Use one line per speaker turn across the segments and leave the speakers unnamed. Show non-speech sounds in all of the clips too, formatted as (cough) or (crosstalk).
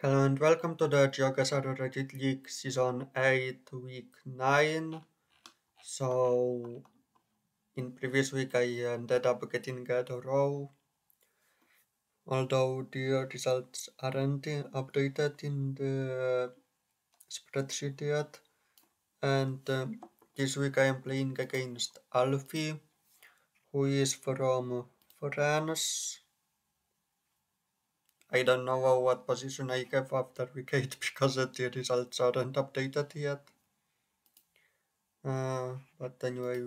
Hello and welcome to the GeoGuessr Reddit League Season 8, Week 9. So, in previous week I ended up getting a row, although the results aren't updated in the spreadsheet yet. And um, this week I am playing against Alphy, who is from France. I don't know what position I have after week 8 (laughs) because the results aren't updated yet. Uh, but anyway,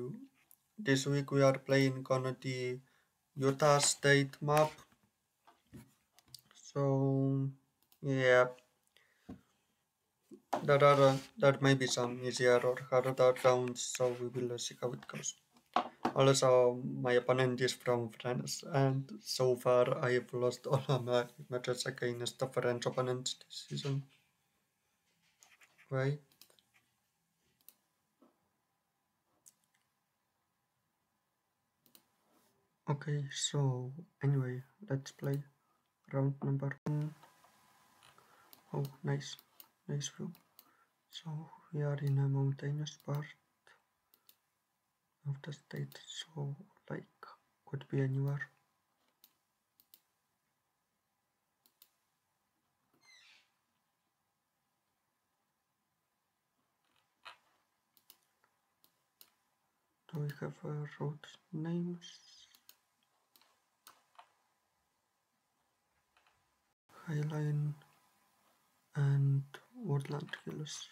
this week we are playing on the Utah State map. So, yeah. There are uh, there may be some easier or harder rounds, so we will see how it goes. Also, my opponent is from France, and so far I have lost all of my matches against the French opponents this season. Right? Okay, so anyway, let's play round number one. Oh, nice, nice view. So we are in a mountainous part of the state, so like could be anywhere. Do we have uh, road names? Highline and Woodland Hills.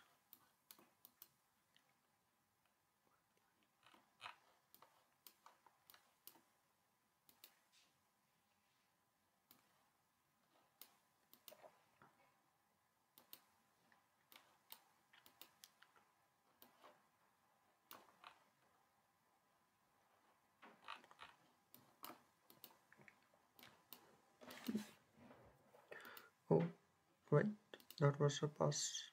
Oh, right, that was a bus.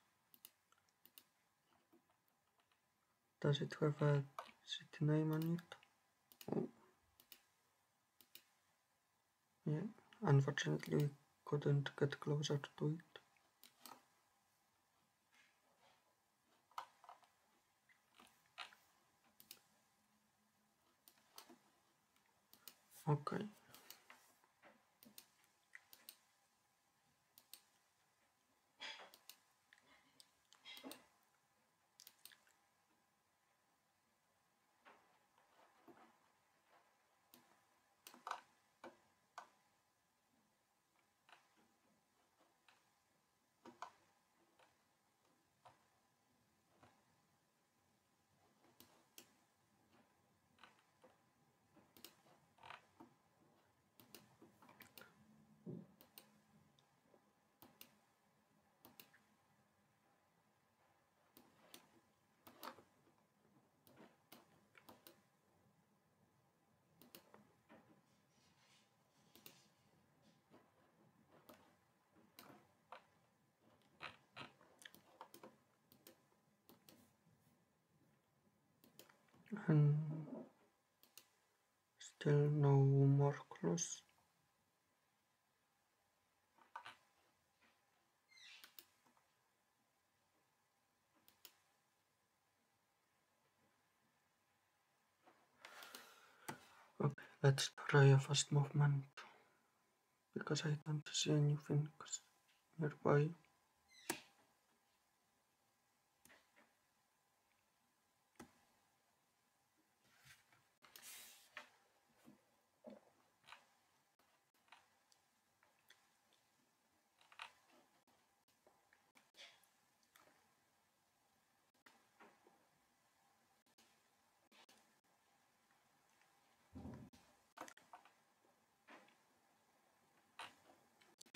Does it have a city name on it? Oh. Yeah, unfortunately we couldn't get closer to it. Okay. And still no more clues. Okay, let's try a fast movement because I don't see anything nearby.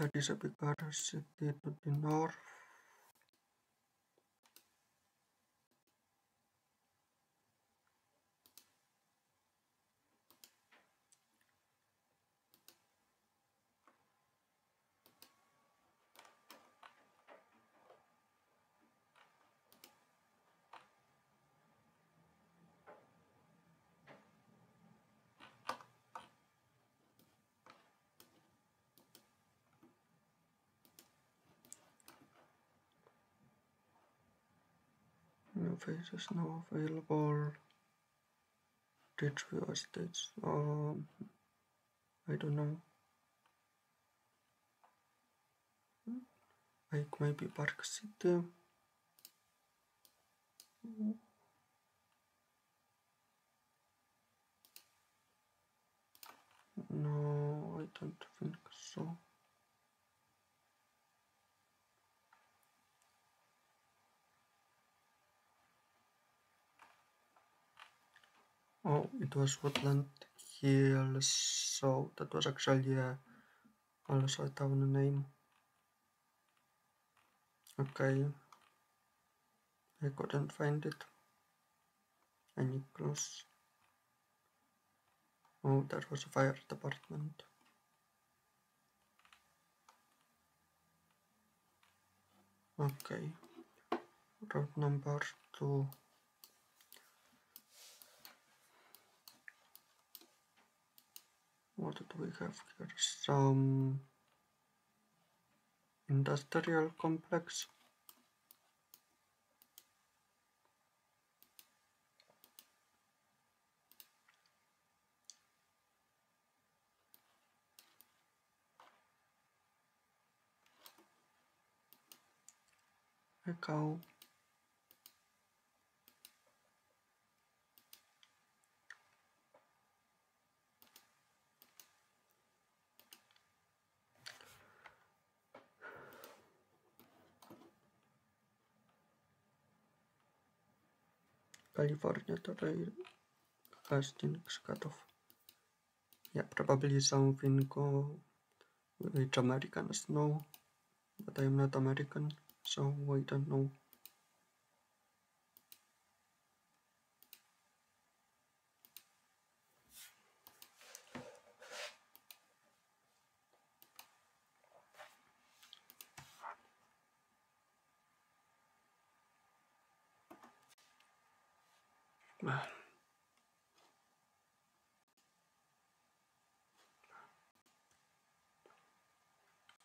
That is a bigger city north. New faces now available. Ridgeview Estates. Um, I don't know. Like maybe Park City. No, I don't think so. Oh, it was Woodland Hills, so that was actually a, also a town name. Okay, I couldn't find it. Any clues? Oh, that was a fire department. Okay, road number two. What do we have here? Some industrial complex. A California Trail Hastings cutoff. Yeah, probably something which Americans know, but I'm not American, so I don't know.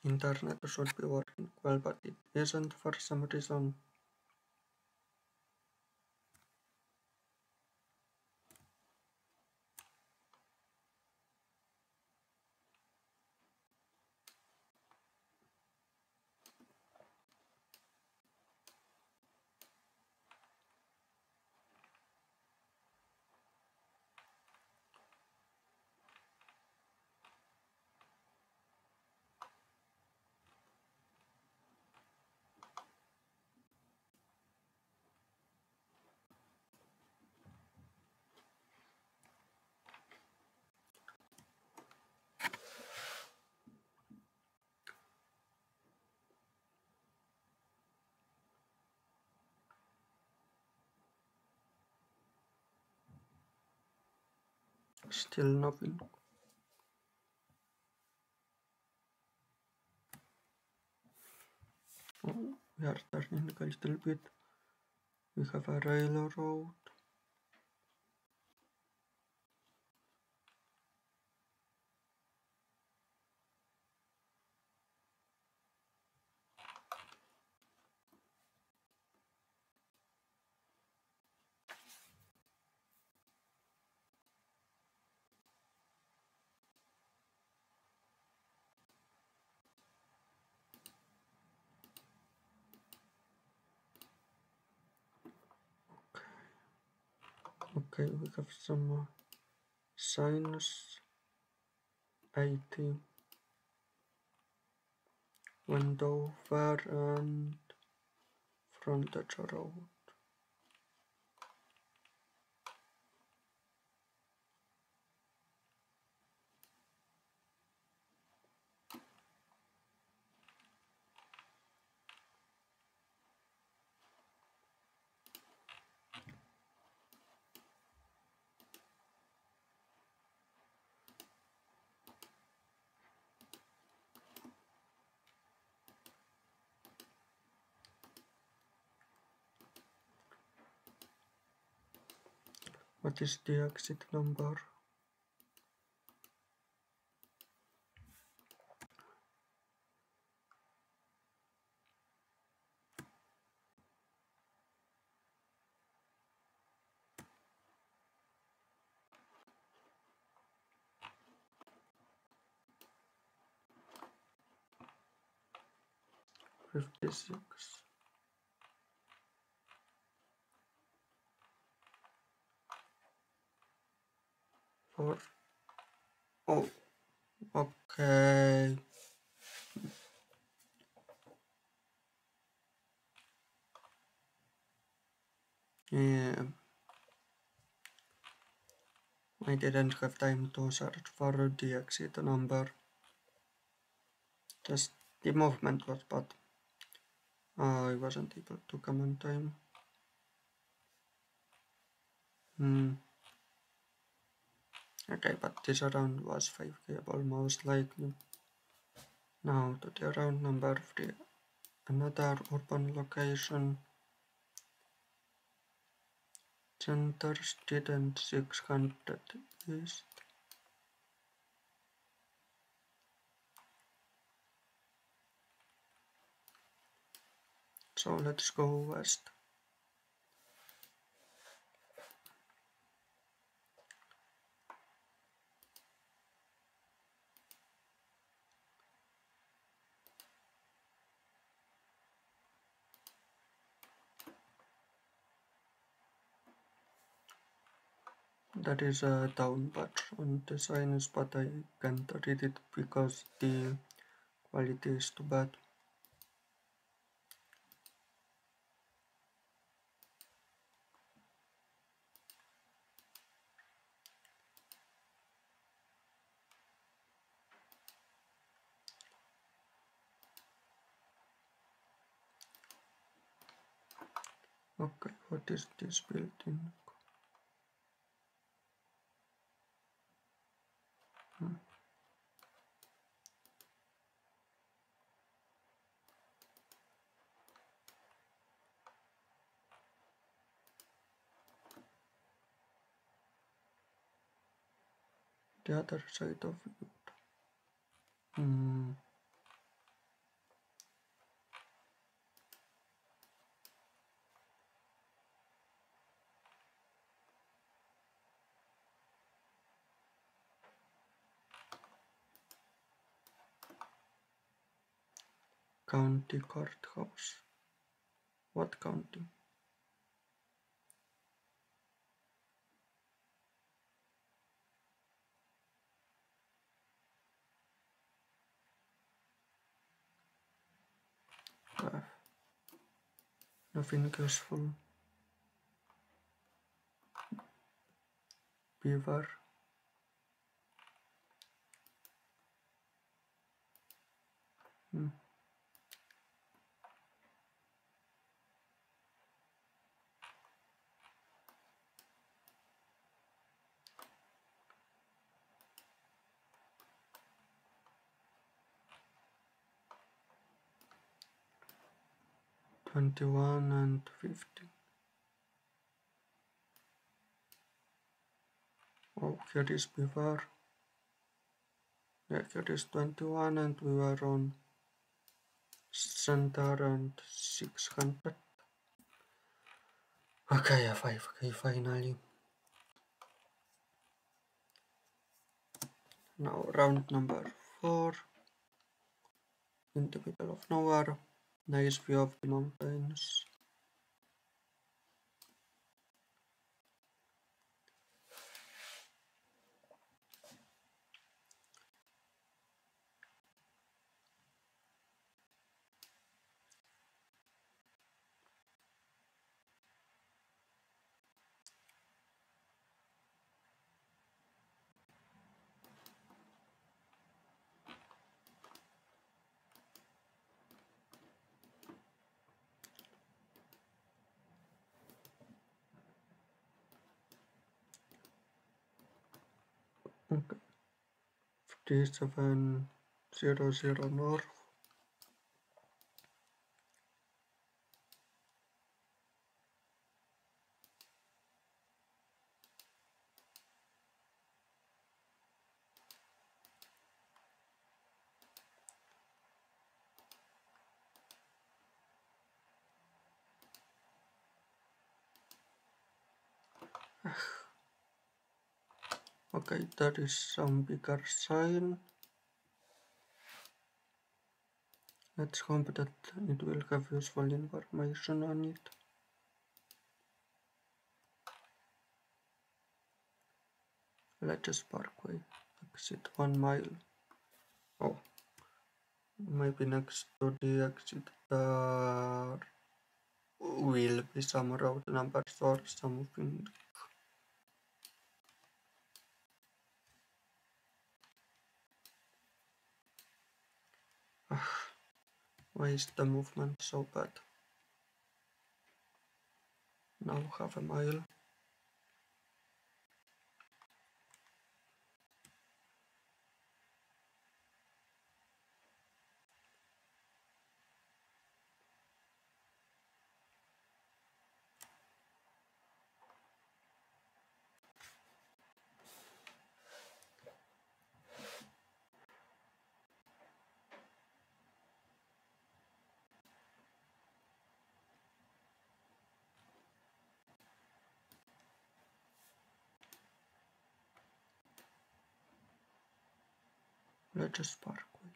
Internet should be working well, but it isn't for some reason. Still nothing. Oh, we are turning a little bit. We have a railroad. Okay, we have some uh, signs. 80 Wendover and frontage road. what is the exit number. Fifty six four oh okay. Yeah. I didn't have time to search for the exit number. Just the movement was bad. I wasn't able to come on time. Hmm Okay, but this round was 5k most likely. Now to the round number 3. Another urban location. Center student 600 east. So let's go west. That is a down patch on the sinus but I can't read it because the quality is too bad Okay, what is this building? Hmm. The other side of it. Hmm. County courthouse. What county? Nothing useful. Beaver. Hmm. Twenty-one and 15 Oh, here is Beaver. Yeah, here is twenty-one and we were on center and six hundred. Okay, a five K finally. Now round number four. In the middle of nowhere. Nice view of the mountains. D700 Nord that is some bigger sign. Let's hope that it will have useful information on it. Ledges Parkway, exit one mile. Oh, maybe next to the exit there will be some road numbers or something. Why is the movement so bad? Now half a mile. Ledges Parkway.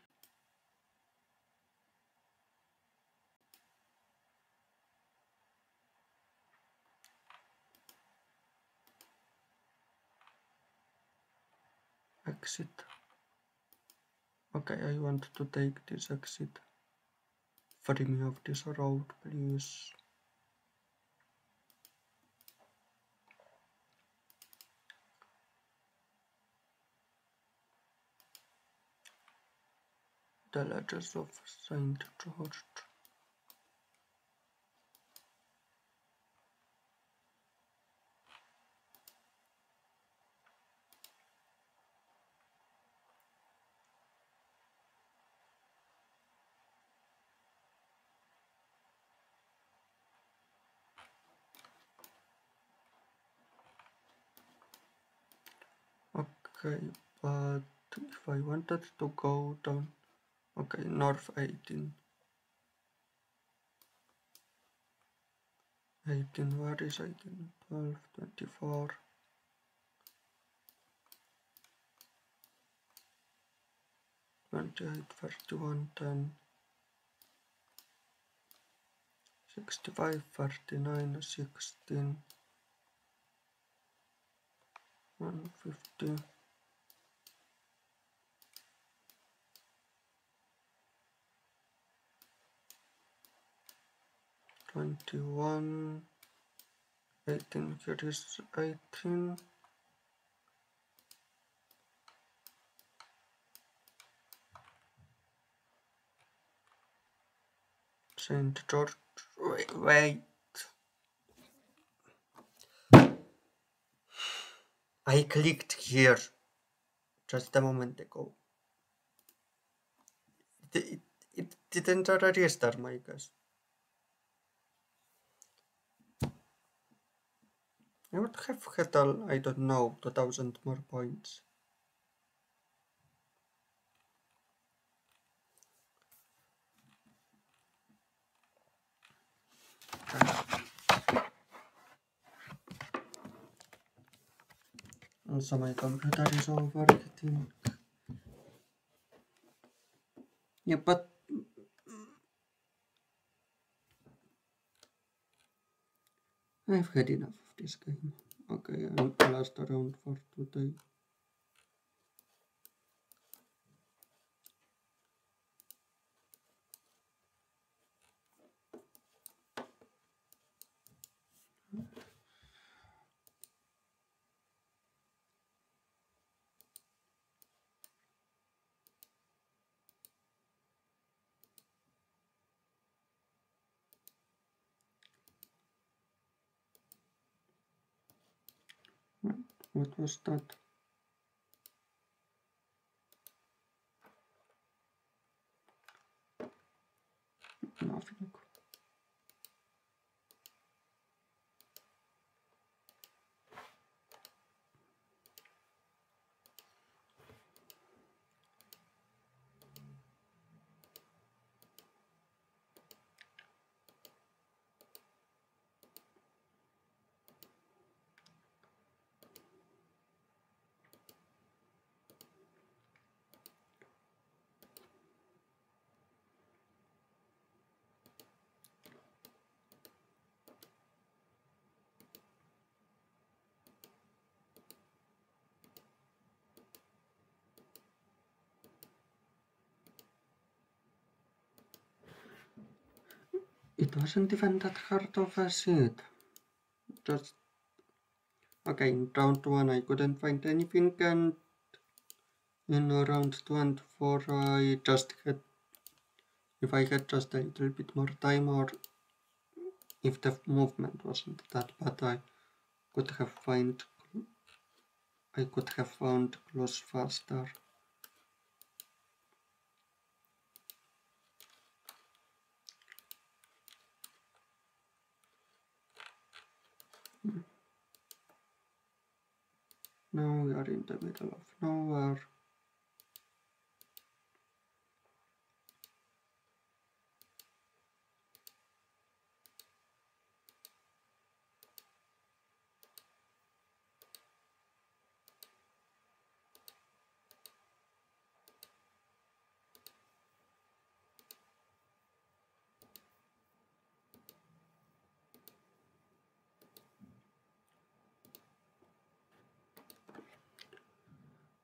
Exit. Okay, I want to take this exit. Free me of this road, please. The Ledges of Saint George. Okay, but if I wanted to go down, okay, north 18. 18, where is 18? 12, 24. Twenty-eight, thirty-one, ten, sixty-five, thirty-nine, sixteen, one fifty. Twenty-one, eighteen, here is eighteen. Saint George, wait, wait. I clicked here just a moment ago. It, it, it didn't register, my guess. I would have had, I don't know, 2000 more points. Also my computer is overheating. Yeah, but I've had enough this game. Okay, around for today. What was that? It wasn't even that hard of a seed. Just okay, in round one I couldn't find anything and in round two and four I just had if I had just a little bit more time or if the movement wasn't that bad I could have find I could have found close faster. Now we are in the middle of nowhere.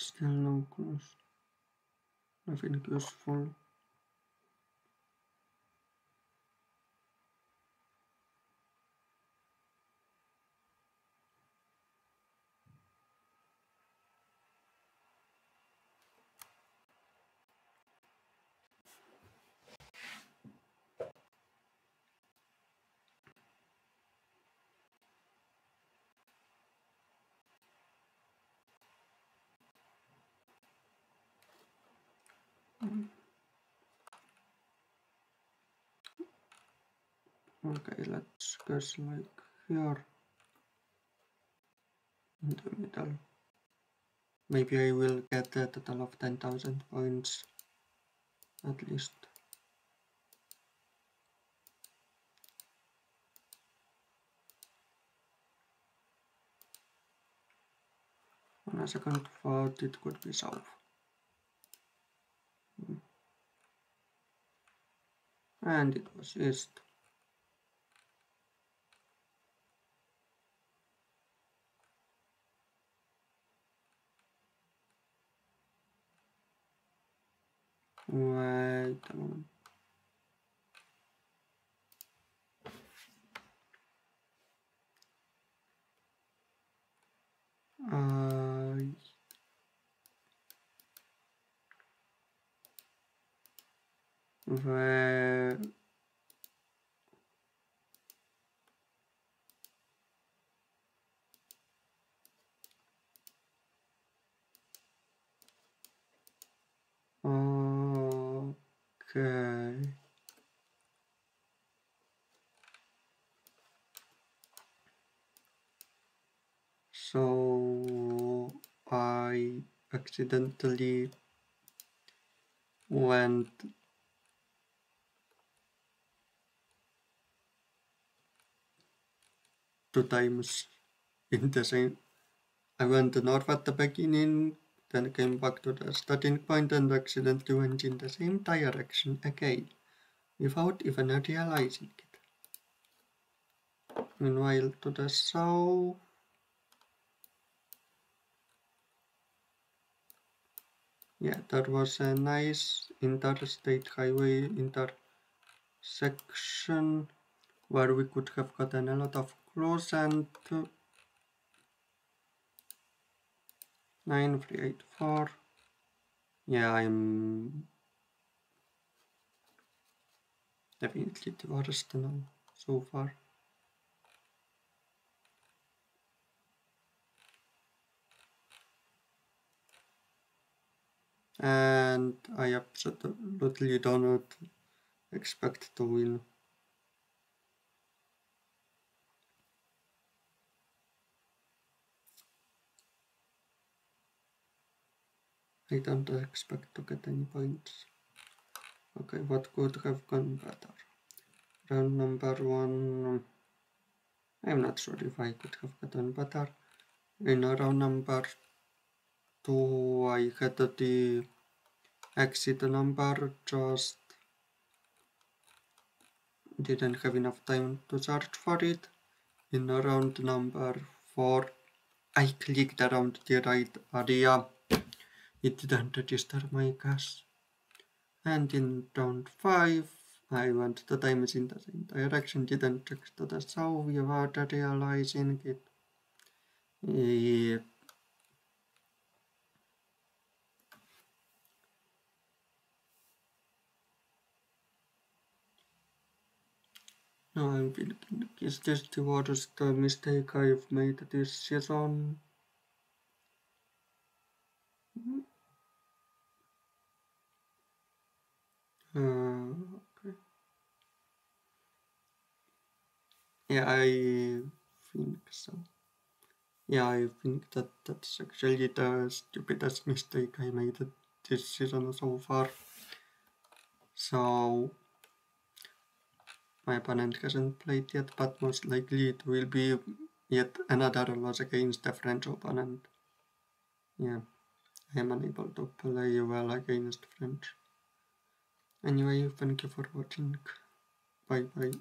Still no clues. Nothing useful. Okay, let's guess like here in the middle. Maybe I will get a total of 10,000 points at least. On a second thought it could be south. Hmm. And it was east. Wait a moment. I where Okay. So I accidentally went two times (laughs) in the same I went north at the beginning then came back to the starting point and accidentally went in the same direction again, without even realizing it. Meanwhile, to the south, yeah, that was a nice interstate highway intersection where we could have gotten a lot of clues and 9384 yeah I'm definitely the worst now so far and I absolutely do not expect to win. I don't expect to get any points. Okay, what could have gone better? Round number one... I'm not sure if I could have gotten better. In round number two, I had the exit number, just didn't have enough time to search for it. In round number 4, I clicked around the right area. It didn't register my guess. And in round 5, I went the times in the same direction, didn't check to the south without realizing it. Yep. No, I'm thinking, is this the worst mistake I've made this season? Uh, okay. Yeah, I think so. Yeah, I think that that's actually the stupidest mistake I made this season so far. So, my opponent hasn't played yet, but most likely it will be yet another loss against a French opponent. Yeah, I am unable to play well against French. Anyway, thank you for watching. Bye bye.